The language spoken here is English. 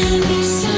Tell me so.